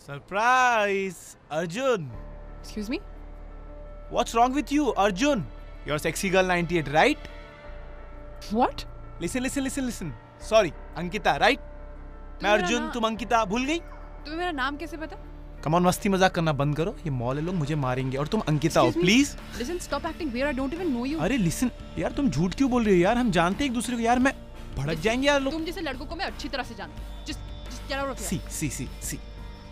Surprise! Arjun! Excuse me? What's wrong with you, Arjun? You're sexy girl 98, right? What? Listen, listen, listen, listen. Sorry, Ankita, right? मैं अर्जुन तुम अंकिता भूल गई तुम्हें मेरा नाम कैसे पता? कमान मस्ती मज़ाक करना बंद करो ये मॉल लोग मुझे मारेंगे और तुम अंकिता हो please Listen, stop acting weird. I don't even know you. अरे लिसन यार तुम झूठ क्यों बोल रही हो यार हम जानते हैं एक दूसरे को यार मैं भड़क जाएँगे यार लोग तुम जैसे लड़कों को मैं अच्छी तरह से जानती हूँ. Just get out of here. सी सी सी सी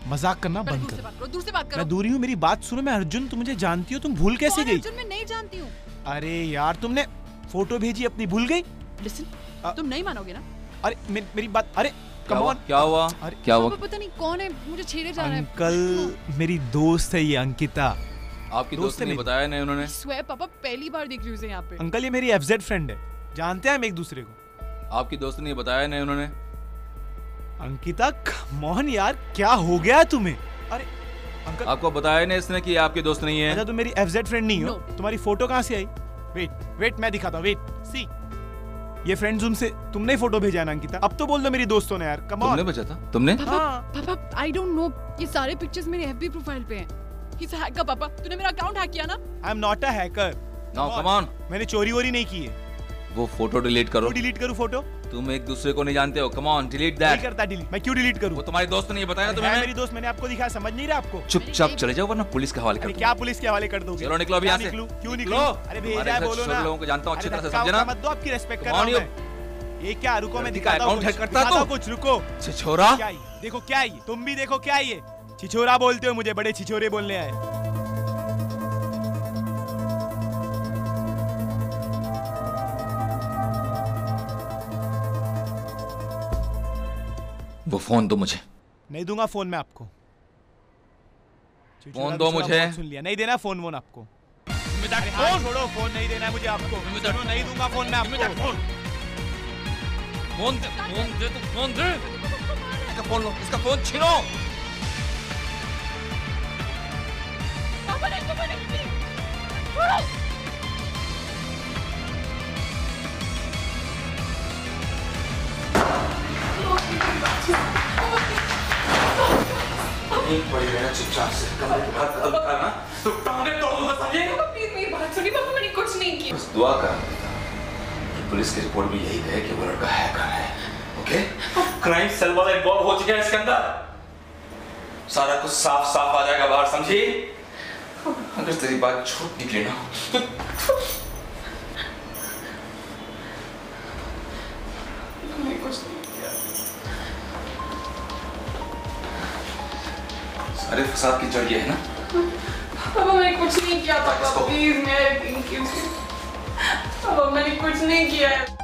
मज़ाक करना बंद दूर से करो। बात दूर से बात करो. मैं दूरी हूँ मेरी बात सुनो मैं अर्जुन तुम मुझे जानती हो तुम भूल कैसे गई? अर्जुन? मैं नहीं जानती हूँ. अरे यार तुमने फ़ोटो भेजी अपनी भूल गई? अ- तुम नहीं मानोगे ना? अरे मे, मेरी बात अरे क्या कम हुआ? ऑन क्या हुआ? अरे क्या हुआ? पता नहीं कौन है मुझे छेड़े जा रहा है. अंकल मेरी दोस्त है ये अंकिता। आपकी दोस्त दोस्त ने बताया नहीं उन्होंने? स्वे पापा पहली बार देख रही हूँ यहाँ पे. अंकल ये मेरी एफजेड फ्रेंड है। जानते हैं हम एक दूसरे को? आपकी दोस्त ने बताया नहीं उन्होंने? अंकिता मोहन यार क्या हो गया तुम्हें? अरे अंकल आपको बताया नहीं इसने कि ये आपकी दोस्त नहीं है। अच्छा तुम मेरी एफजेड फ्रेंड नहीं हो? No. तुम्हारी फ़ोटो कहाँ से आई? वेट वेट मैं दिखाता हूँ वेट सी ये फ्रेंड जूम से तुमने फ़ोटो भेजा ना अंकिता? अब तो बोल दो मेरी दोस्तों ने यार कम तुमने बचा था? तुमने? पापा। आई डोंट नो ये सारे पिक्चर्स मेरे एफबी प्रोफ़ाइल पे हैं. He's a hacker पापा. तूने मेरा अकाउंट हैक किया ना? I am not a hacker now come on मैंने चोरी वोरी नहीं की है। वो फ़ोटो डिलीट करो। डिलीट करूँ फ़ोटो तुम एक दूसरे को नहीं जानते हो। कम ऑन डिलीट नहीं दैट करता डिलीट मैं क्यों डिलीट वो करूँ तुम्हारी दोस्त ने ये बताया तुम्हें मेरी दोस्त मैंने आपको दिखाया समझ नहीं रहा आपको। चुपचाप चले जाओ वरना पुलिस के हवाले कर क्या पुलिस के हवाले कर दोगे? चलो निकलो अभी यहाँ से। क्यों निकलो। निकलो? अरे भेजा बोलो ना। लोगों को जानता हूँ अच्छी तरह से मत दो आपकी रेस्पेक्ट कर रहा हूँ ये? क्या रुको मैं दिखाता हूँ कुछ hack करता तू? कुछ रुको। छिछोरा? क्या देखो क्या ये? तुम भी देखो क्या ये? छिछोरा बोलते हो मुझे बड़े छिछोरे बोलने आए। वो फ़ोन दो मुझे। नहीं दूँगा फ़ोन मैं आपको। फ़ोन दो मुझे। सुन लिया। नहीं देना फ़ोन वोन आपको। अरे हाथ छोड़ो फ़ोन नहीं देना है मुझे आपको। नहीं दूँगा फ़ोन मैं आपको। फ़ोन दे फ़ोन दे तो फ़ोन दे। इसका फ़ोन लो इसका फ़ोन छीनो। पापा नहीं पापा नहीं छोड़ो. पड़ी रहना चुपचाप से कमरे तो टांगे समझे प्लीज़ मेरी बात सुनिए पापा मैंने कुछ नहीं किया बस दुआ कर कि पुलिस की रिपोर्ट में यही कहे कि वो लड़का हैकर है ओके क्राइम सेल वाला इन्वॉल्व हो चुका है इसके अंदर सारा कुछ साफ़ साफ़ आ जाएगा बाहर समझी अगर तेरी बात झूठ निकली ना तो मैंने कुछ नहीं सारे फसाद की जड़ ये है ना? अब मैंने कुछ नहीं किया था प्लीज़ मैं पापा मैंने कुछ नहीं किया है।